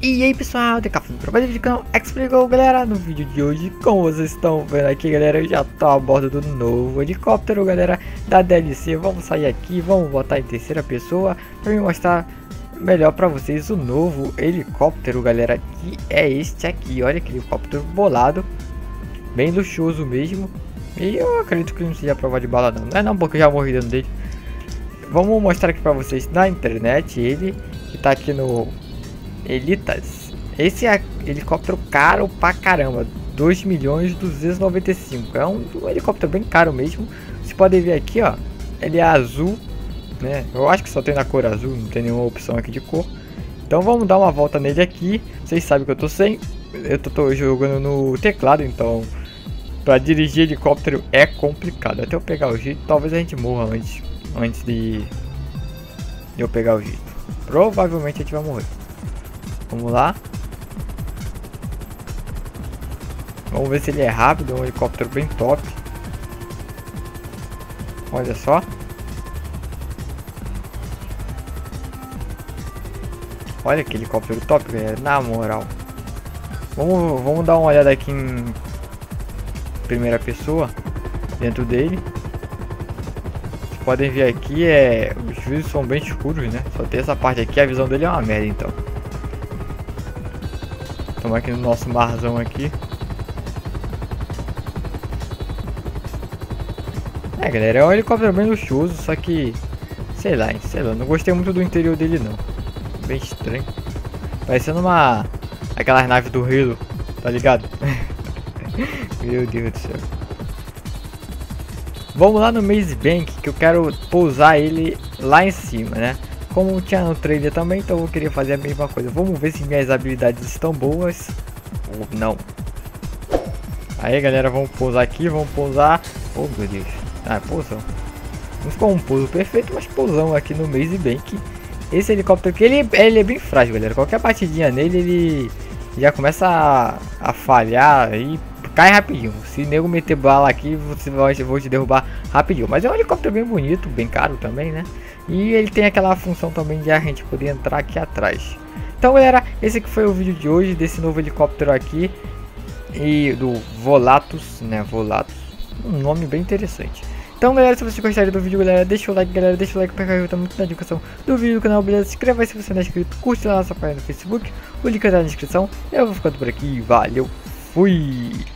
E aí pessoal, café para mais vídeo do canal Explicou galera, no vídeo de hoje, como vocês estão vendo aqui galera, eu já tô a bordo do novo helicóptero galera, da DLC, vamos sair aqui, vamos botar em terceira pessoa, para me mostrar melhor para vocês o novo helicóptero galera, que é este aqui, olha que helicóptero bolado, bem luxuoso mesmo, e eu acredito que não seja prova de bala não, não é não porque eu já morri dentro dele. Vamos mostrar aqui para vocês na internet ele, que tá aqui no Elitas. Esse é helicóptero caro pra caramba. 2 milhões 295. É um, um helicóptero bem caro mesmo. Vocês podem ver aqui, ó. Ele é azul, né? Eu acho que só tem na cor azul, não tem nenhuma opção aqui de cor. Então vamos dar uma volta nele aqui. Vocês sabem que eu tô sem. Eu tô, tô jogando no teclado, então para dirigir helicóptero é complicado. Até eu pegar o jeito, talvez a gente morra antes, antes de, eu pegar o jeito. Provavelmente a gente vai morrer. Vamos lá. Vamos ver se ele é rápido, é um helicóptero bem top. Olha só. Olha que helicóptero top, galera. Na moral. Vamos, vamos dar uma olhada aqui em primeira pessoa. Dentro dele. Podem ver aqui, é, os vídeos são bem escuros, né? Só tem essa parte aqui, a visão dele é uma merda, então. Estamos aqui no nosso marzão aqui. É, galera, é um helicóptero bem luxuoso, só que... Sei lá, hein, sei lá, não gostei muito do interior dele não. Bem estranho. Parecendo uma... Aquelas naves do Halo, tá ligado? Meu Deus do céu. Vamos lá no Maze Bank, que eu quero pousar ele lá em cima, né? Como tinha no trailer também, então eu queria fazer a mesma coisa. Vamos ver se minhas habilidades estão boas ou não. Aí galera, vamos pousar aqui, vamos pousar. Oh meu Deus. Ah, pousão. Não ficou um pouso perfeito, mas pousão aqui no Maze Bank. Esse helicóptero aqui, ele, ele é bem frágil, galera. Qualquer batidinha nele, ele já começa a, a falhar e cai rapidinho. Se nego meter bala aqui, você vai, vou te derrubar rapidinho. Mas é um helicóptero bem bonito, bem caro também, né? E ele tem aquela função também de a gente poder entrar aqui atrás. Então galera, esse aqui foi o vídeo de hoje desse novo helicóptero aqui. E do Volatus, né, Volatus. Um nome bem interessante. Então galera, se vocês gostaram do vídeo, galera, deixa o like, galera, deixa o like para ajuda muito na divulgação do vídeo do canal, beleza? Se inscreva se você não é inscrito, curte lá nossa página no Facebook, o link está na descrição. Eu vou ficando por aqui, valeu, fui!